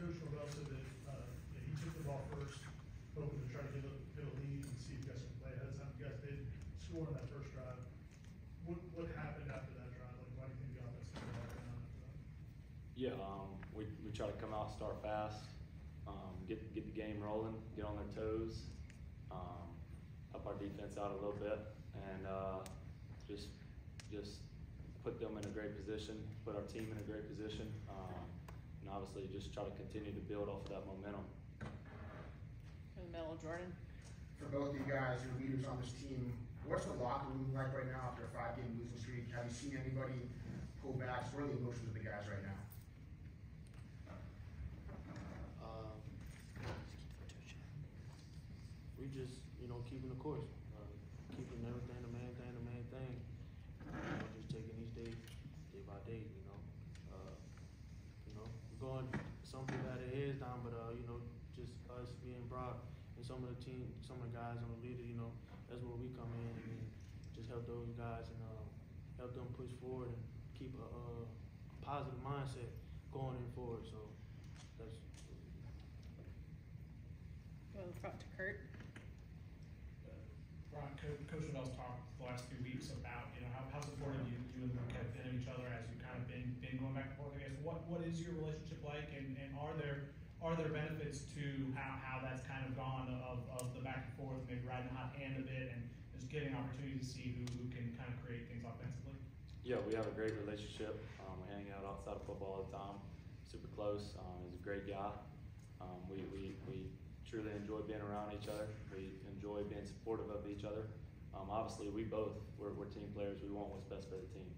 Coach Norvell said that, uh, that he took the ball first, hoping to try to get a, get a lead and see if you guys can play ahead of time. You guys did score on that first drive. What, what happened after that drive? Like, why do you think the offense did that down? Yeah, um, we, we try to come out, start fast, um, get, get the game rolling, get on their toes, um, help our defense out a little bit, and uh, just just put them in a great position, put our team in a great position, um, obviously just try to continue to build off of that momentum. In the middle, Jordan. For both of you guys, your leaders on this team, what's the locker room like right now after a five-game losing streak? Have you seen anybody pull back? What are the emotions of the guys right now? Um, we just, you know, keeping the course, uh, keeping everything the main thing, the main thing. You know, just taking each day, day by day, you know. Uh, you know, we're going, some people had their heads down, but, uh, you know, just us being Brock and some of the team, some of the guys on the leader, you know, that's where we come in and just help those guys and, uh, help them push forward and keep a, a positive mindset going in forward, so that's, Go front to Kurt. Ron, Co- Coach Norvell's talked the last few weeks about, you know, how, how supportive you, you and Luke have been of each other as you kind of been, been going back and forth, I guess. What, what is your relationship like and, and are there, are there benefits to how, how that's kind of gone of, of the back and forth, maybe riding the hot hand a bit and just getting opportunity to see who, who can kind of create things offensively? Yeah, we have a great relationship. Um, we hang out outside of football all the time. Super close. Um, he's a great guy. Um, we, we, we truly enjoy being around each other. We enjoy being supportive of each other. Um, obviously, we both, we're, we're team players. We want what's best for the team.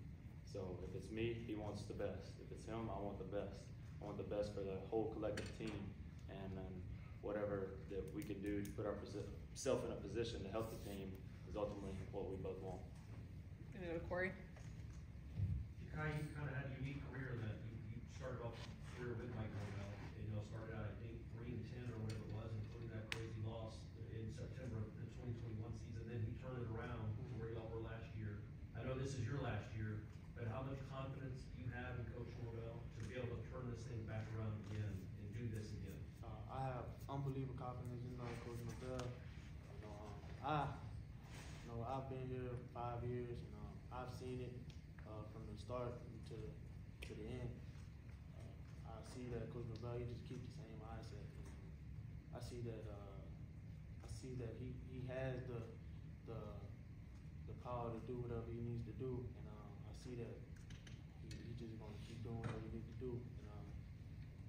So if it's me, he wants the best. If it's him, I want the best. I want the best for the whole collective team. And then whatever that we can do to put ourselves in a position to help the team is ultimately what we both want. Gonna go to Corey. Kai, you kind of had a unique career in that you, you started off your career with Mike Norvell, and you know, started out, I think, three and ten or whatever it was, including that crazy loss in September of the twenty twenty-one season, then he turned it around to where y'all were last year. I know this is your last year, but how much confidence do you have in Coach Norvell to be able to turn this thing back around again and do this again? Uh, I unbelievable confidence in uh, Coach Norvell. You know, um, I, you know, I've been here five years, and um, I've seen it uh, from the start to to the end. Uh, I see that Coach Norvell, he just keeps the same mindset. And I see that. Uh, I see that he, he has the the the power to do whatever he needs to do, and um, I see that he, he just gonna keep doing whatever he needs to do.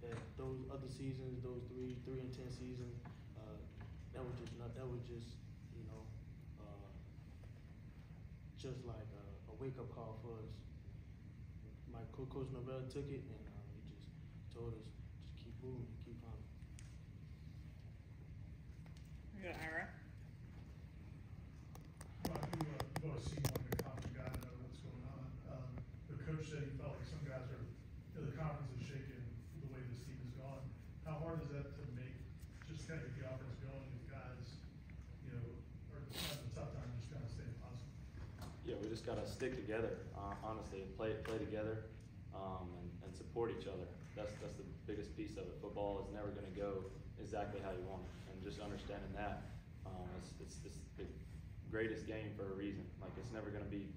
That those other seasons, those three, three and ten seasons, uh, that was just not, that was just, you know, uh, just like a, a wake up call for us. My co- coach Norvell took it and uh, he just told us just keep moving, keep on. Ira. Rock, you, uh, you always seem like a confident guy, know what's going on. Um, the coach said he felt like some guys are, you know, the conference is shaking the way this team has gone. How hard is that to make, kind of get the offense going, guys, you know, are having a tough time just kind of staying positive? Yeah, we just gotta stick together, uh, honestly, and play play together, um, and, and support each other. That's that's the biggest piece of it. Football is never gonna go exactly how you want it, and just understanding that, um, it's, it's it's the greatest game for a reason. Like it's never gonna be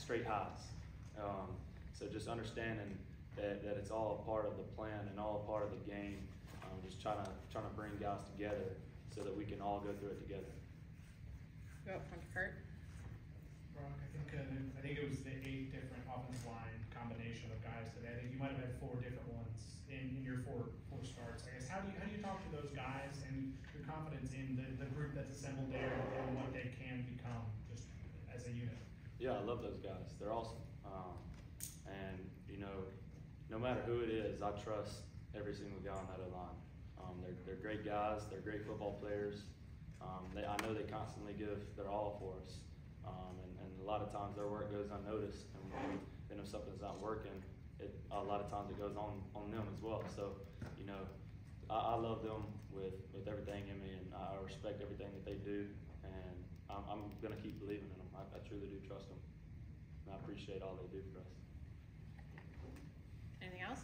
straight highs. Um, so just understanding that, that it's all a part of the plan and all a part of the game. Um, just trying to trying to bring guys together so that we can all go through it together. Go up front Kurt. Brock, I think, uh, I think it was the eight different offensive line combination of guys today. I think you might have had four different ones in, in your four, four starts. I guess, how do you, how do you talk to those guys and your confidence in the, the group that's assembled there and what they can become just as a unit? Yeah, I love those guys. They're awesome. Um, and you know, no matter who it is, I trust every single guy on that line. Um, they're they're great guys. They're great football players. Um, they, I know they constantly give their all for us. Um, and, and a lot of times their work goes unnoticed. And then if something's not working, it a lot of times it goes on on them as well. So, you know, I, I love them with with everything in me, and I respect everything that they do. And I'm, I'm gonna keep believing in them. I, I truly do trust them, and I appreciate all they do for us. Anything else?